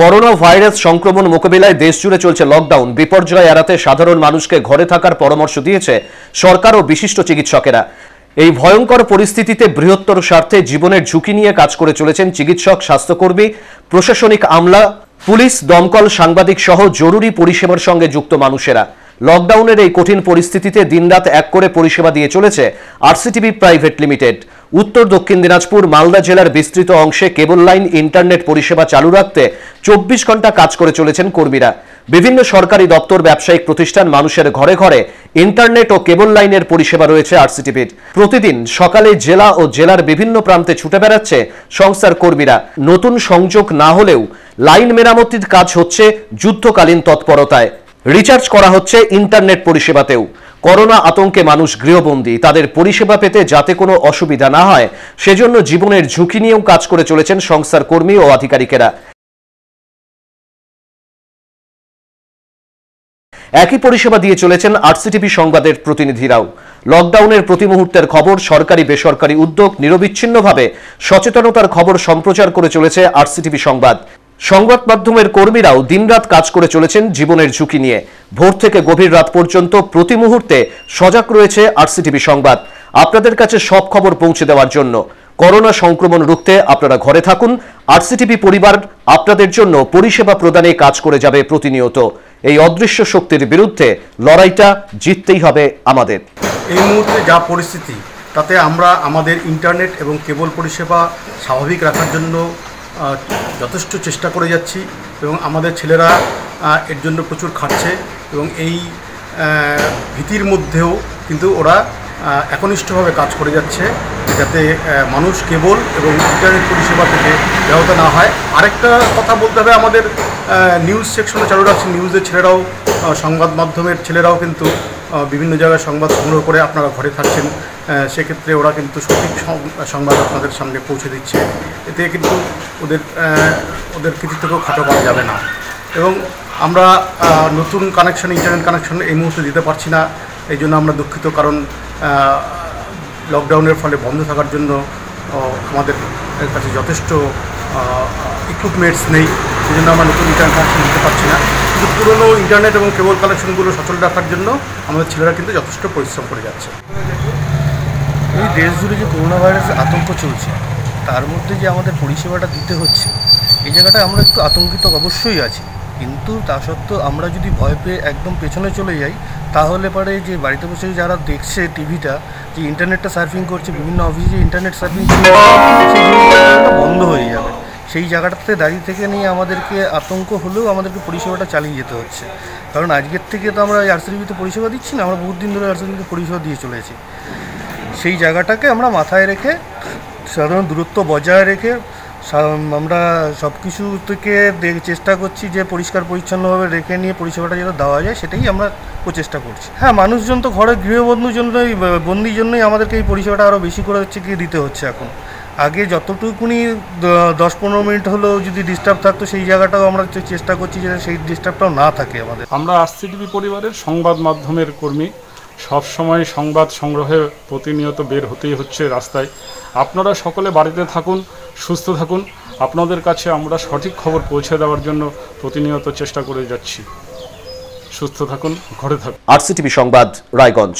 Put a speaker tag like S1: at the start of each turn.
S1: Corona virus সংক্রমণ মোকাবিলায় দেশ জুড়ে চলছে লকডাউন। বিপর্যয় এড়াতে সাধারণ মানুষকে ঘরে থাকার পরামর্শ দিয়েছে সরকার ও বিশিষ্ট চিকিৎসকেরা। এই ভয়ঙ্কর পরিস্থিতিতে বৃহত্তর স্বার্থে জীবনের ঝুঁকি নিয়ে কাজ করে চলেছেন চিকিৎসক, স্বাস্থ্যকর্মী, প্রশাসনিক আমলা, পুলিশ, দমকল সাংবাদিক সহ জরুরি পরিষেবার সঙ্গে যুক্ত মানুষেরা। লকডাউনের এই কঠিন পরিস্থিতিতে দিনরাত এক করে পরিষেবা দিয়ে চলেছে আরসিটিভি প্রাইভেট লিমিটেড। উত্তর, দক্ষিণ দিনাজপুর, মালদা জেলার বিস্তৃত অংশে কেবল লাইন ইন্টারনেট পরিষেবা চালু রাখতে চব্বিশ ঘণ্টা কাজ করে চলেছেন কর্মীরা। বিভিন্ন সরকারি দপ্তর, ব্যবসায়িক প্রতিষ্ঠান মানুষের ঘরে ঘরে ইন্টারনেট ও কেবল লাইনের পরিষেবা রয়েছে আরসিটিভির। প্রতিদিন সকালে জেলা ও জেলার বিভিন্ন প্রান্তে ছুটে বেড়াচ্ছে সংস্থার কর্মীরা। নতুন সংযোগ না হলেও লাইন মেরামতির কাজ হচ্ছে যুদ্ধকালীন তৎপরতায়। রিচার্জ করা হচ্ছে ইন্টারনেট পরিষেবাতেও। করোনা আতঙ্কে মানুষ গৃহবন্দী। তাদের পরিষেবা পেতে যাতে কোনো অসুবিধা না হয়, সেজন্য জীবনের ঝুঁকি নিয়েও কাজ করে চলেছেন সংস্থার কর্মী ও আধিকারিকেরা। একই পরিষেবা দিয়ে চলেছেন আরসিটিভি সংবাদের প্রতিনিধিরাও। লকডাউনের প্রতি মুহূর্তের খবর সরকারি বেসরকারি উদ্যোগ নিরবিচ্ছিন্নভাবে সচেতনতার খবর সম্প্রচার করে চলেছে আরসিটিভি সংবাদ। সংবাদ মাধ্যমের কর্মীরাও দিনরাত কাজ করে চলেছেন জীবনের ঝুঁকি নিয়ে। ভোর থেকে গভীর রাত পর্যন্ত প্রতি মুহূর্তে সজাগ রয়েছে আরসিটিভি সংবাদ। আপনাদের কাছে সব খবর পৌঁছে দেওয়ার জন্য। করোনা সংক্রমণ রুখতে আপনারা ঘরে থাকুন। আরসিটিভি পরিবার আপনাদের জন্য পরিষেবা প্রদানে কাজ করে যাবে প্রতিনিয়ত। এই অদৃশ্য শক্তির বিরুদ্ধে লড়াইটা জিততেই হবে আমাদের।
S2: এই মুহূর্তে যা পরিস্থিতি, তাতে আমরা আমাদের ইন্টারনেট এবং কেবল পরিষেবা স্বাভাবিক রাখার জন্য যথেষ্ট চেষ্টা করে যাচ্ছি এবং আমাদের ছেলেরা এর জন্য প্রচুর খাটছে এবং এই ভীতির মধ্যেও কিন্তু ওরা একনিষ্ঠভাবে কাজ করে যাচ্ছে যাতে মানুষ কেবল এবং ইন্টারনেট পরিষেবা থেকে ব্যাহত না হয়। আরেকটা কথা বলতে হবে আমাদের নিউজ সেকশনে চালু রাখছি নিউজের ছেলেরাও সংবাদ মাধ্যমের ছেলেরাও কিন্তু বিভিন্ন জায়গায় সংবাদ সংগ্রহ করে আপনারা ঘরে থাকছেন। সেক্ষেত্রে ওরা কিন্তু সঠিক সংবাদ আপনাদের সামনে পৌঁছে দিচ্ছে। এতে কিন্তু ওদের ওদের কৃতিত্বকেও খাটো করা যাবে না। এবং আমরা নতুন কানেকশন ইন্টারনেট কানেকশন এই মুহূর্তে দিতে পারছি না। এই জন্য আমরা দুঃখিত কারণ লকডাউনের ফলে বন্ধ থাকার জন্য আমাদের কাছে যথেষ্ট ইকুইপমেন্টস নেই। সেই জন্য আমরা নতুন ইন্টারনেট কানেকশন দিতে পারছি না। কিন্তু পুরনো ইন্টারনেট এবং কেবল কানেকশনগুলো সচল রাখার জন্য আমাদের ছেলেরা কিন্তু যথেষ্ট পরিশ্রম করে যাচ্ছে।
S3: এই দেশ জুড়ে যে করোনা ভাইরাসের আতঙ্ক চলছে তার মধ্যে যে আমাদের পরিষেবাটা দিতে হচ্ছে, এই জায়গাটা আমরা একটু আতঙ্কিত অবশ্যই আছি। কিন্তু তা সত্ত্বেও আমরা যদি ভয় পেয়ে একদম পেছনে চলে যাই, তাহলে পরে যে বাড়িতে বসে যারা দেখছে টিভিটা, যে ইন্টারনেটটা সার্ফিং করছে, বিভিন্ন অফিসে যে ইন্টারনেট সার্ফিং বন্ধ হয়ে যাবে। সেই জায়গাটাতে দাঁড়িয়ে থেকে নিয়ে আমাদেরকে আতঙ্ক হলেও আমাদেরকে পরিষেবাটা চালিয়ে যেতে হচ্ছে। কারণ আজকের থেকে তো আমরা আরসিবিতে পরিষেবা দিচ্ছি না, আমরা বহুত দিন ধরে আরসিবিতে পরিষেবা দিয়ে চলেছি। সেই জায়গাটাকে আমরা মাথায় রেখে সাধারণ দূরত্ব বজায় রেখে আমরা সব কিছু থেকে চেষ্টা করছি যে পরিষ্কার পরিচ্ছন্নভাবে রেখে নিয়ে পরিষেবাটা যেটা দেওয়া যায়, সেটাই আমরা প্রচেষ্টা করছি। হ্যাঁ মানুষজন তো ঘরে গৃহবন্ধুর জন্যই বন্দির জন্যই আমাদেরকে এই পরিষেবাটা আরও বেশি করে হচ্ছে কি দিতে হচ্ছে এখন। আগে যতটুকুনি দশ পনেরো মিনিট হলেও যদি ডিস্টার্ব থাকতো, সেই জায়গাটাও আমরা চেষ্টা করছি যে সেই ডিস্টার্বটাও না থাকে আমাদের।
S4: আমরা আরসিটিভি পরিবারের সংবাদ মাধ্যমের কর্মী। সবসময় সংবাদ সংগ্রহে প্রতিনিয়ত বের হতেই হচ্ছে রাস্তায়। আপনারা সকলে বাড়িতে থাকুন, সুস্থ থাকুন। আপনাদের কাছে আমরা সঠিক খবর পৌঁছে দেওয়ার জন্য প্রতিনিয়ত চেষ্টা করে যাচ্ছি। সুস্থ থাকুন, ঘরে থাকুন।
S1: আরসিটিভি সংবাদ, রায়গঞ্জ।